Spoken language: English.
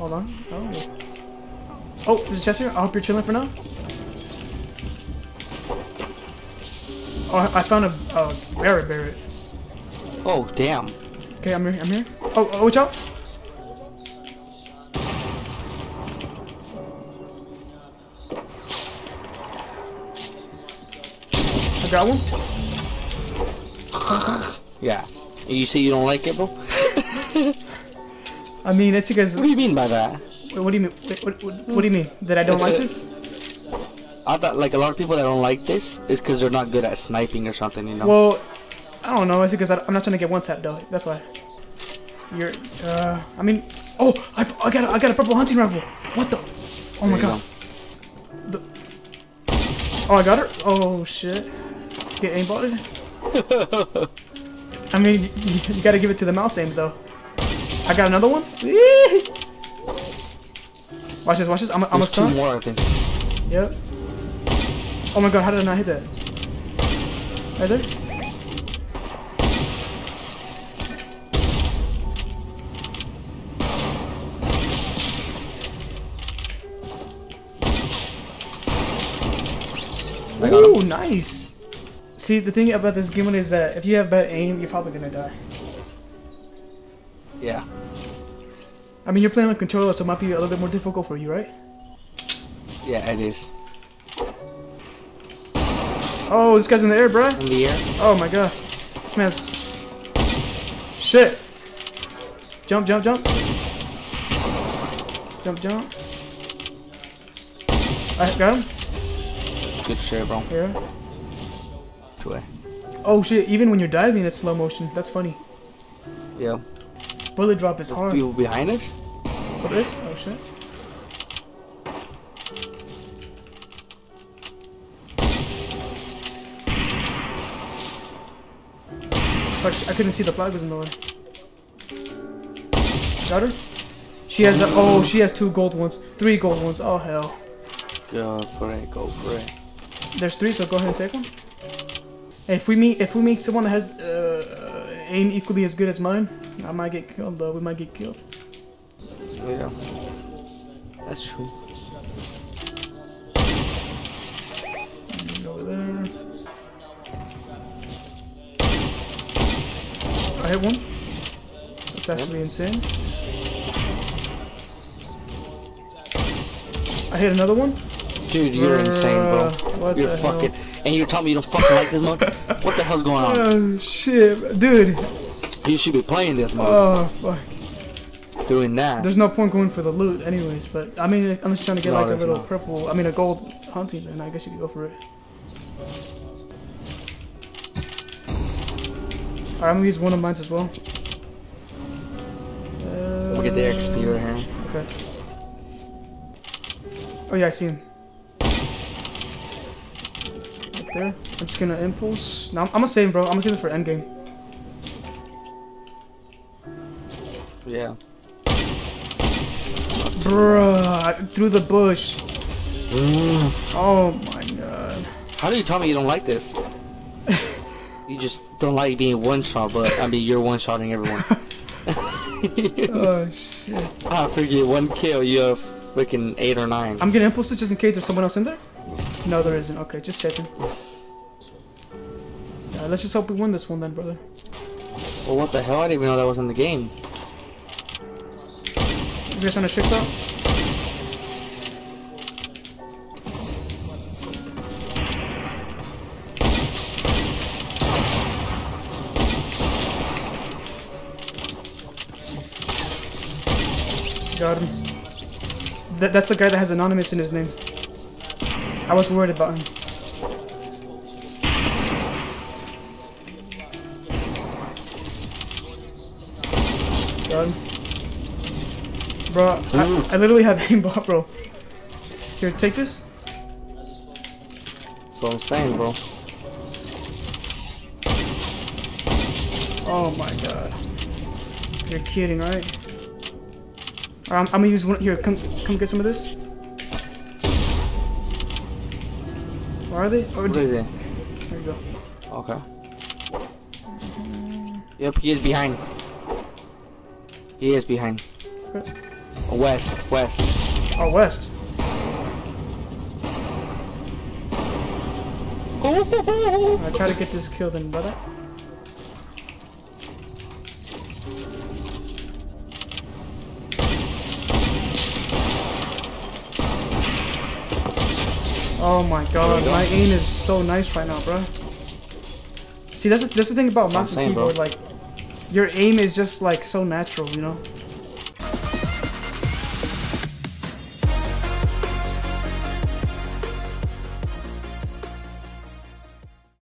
Hold on. Oh. Oh, there's a chest here. I hope you're chilling for now. Oh, I found a, a Barrett Barrett. Oh, damn. Okay, I'm here. I'm here. Oh, oh watch out. I got one. Yeah. You say you don't like it, bro? I mean, it's because. What do you mean by that? What do you mean? Wait, what, what, what do you mean? That I don't like this? I thought like a lot of people that don't like this is because they're not good at sniping or something, you know? Well, I don't know. It's because I, I'm not trying to get one tap though. That's why. You're. Uh, I mean. Oh, I, I got a, I got a purple hunting rifle. What the? Oh my There you god. The, oh, I got her. Oh shit. Get aimbotted. I mean, you, you gotta give it to the mouse aim though. I got another one. Watch this. Watch this. I'm, I'm a There's two stun. more, I think. Yep. Oh my god, how did I not hit that? Right there? Ooh, nice! See, the thing about this game is that if you have bad aim, you're probably gonna die. Yeah. I mean, you're playing on controller, so it might be a little bit more difficult for you, right? Yeah, it is. Oh, this guy's in the air, bruh. In the air. Oh my god. This man's... Shit! Jump, jump, jump. Jump, jump. I got him. Good shit, bro. Here. Two way. Oh shit, even when you're diving, it's slow motion. That's funny. Yeah. Bullet drop is hard. People behind it? What is? Oh shit. Fuck, I couldn't see the flag was in the way. Got her? She has a, oh, she has two gold ones. Three gold ones. Oh hell. Go for it, go for it. There's three, so go ahead and take them. Hey, if we meet if we meet someone that has uh, aim equally as good as mine, I might get killed though. We might get killed. Yeah. That's true. Over there. I hit one. That's actually insane. I hit another one. Dude, you're insane, bro. What You're the fucking. hell? And you're telling me you don't fucking like this mode? what the hell's going on? Oh shit, dude. You should be playing this mode. Oh fuck. Doing that. There's no point going for the loot, anyways. But I mean, unless you're trying to get No, like a little not. purple, I mean a gold hunting, then I guess you could go for it. Alright, I'm gonna use one of mine as well. Uh, We'll get the XP right here. Okay. Oh yeah, I see him. Right there. I'm just gonna impulse. Now I'm, I'm gonna save him, bro. I'm gonna save him for endgame. Yeah. Bruh, through the bush. Mm. Oh my god. How do you tell me you don't like this? you just don't like being one shot, but I mean you're one shotting everyone. Oh shit. I forget one kill, you have freaking eight or nine. I'm gonna impulse it just in case there's someone else in there. No, there isn't. Okay, just checking. Yeah, let's just hope we win this one then, brother. Well, what the hell? I didn't even know that was in the game. Guy's trying to shift out. Got him. That, that's the guy that has anonymous in his name. I was worried about him. Got him. Bro, I, mm. I literally have aimbot, bro. Here, take this. So I'm saying, bro. Oh my god. You're kidding, right? Alright, I'm, I'm gonna use one. Here, come, come get some of this. Where are they? Oh, What d- is it? there you go. Okay. Yep, he is behind. He is behind. Okay. West, west. Oh, west. I try to get this kill then, brother. Oh my god, go. my aim is so nice right now, bro. See, that's that's the thing about mouse and saying, bro. keyboard. Like, your aim is just like so natural, you know.